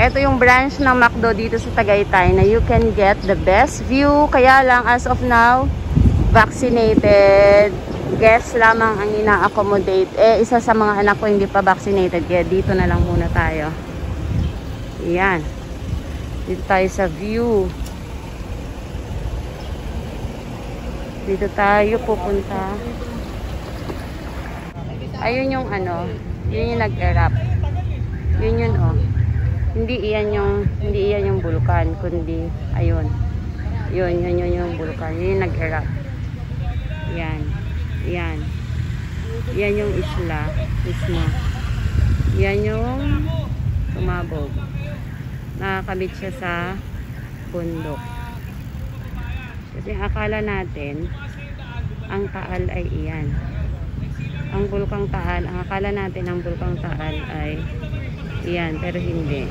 Ito yung branch ng McDo dito sa Tagaytay na you can get the best view. Kaya lang as of now, vaccinated guests lamang ang ina-accommodate. Eh, isa sa mga anak ko hindi pa vaccinated. Kaya dito na lang muna tayo. Yan. Dito tayo sa view. Dito tayo pupunta. Ayun yung ano, yun yung nag-erupt. Hindi iyan yung hindi iyan yung bulkan, kundi ayun. Yun, yun, yun yung bulkan. Yun yung nag-erupt. Yan. Yan. Yan yung isla. Mismo. Yan yung tumabog. Nakakabit siya sa bundok. Kasi akala natin, ang taal ay iyan. Ang bulkang taal, ang akala natin ang bulkang taal ay iyan, pero hindi.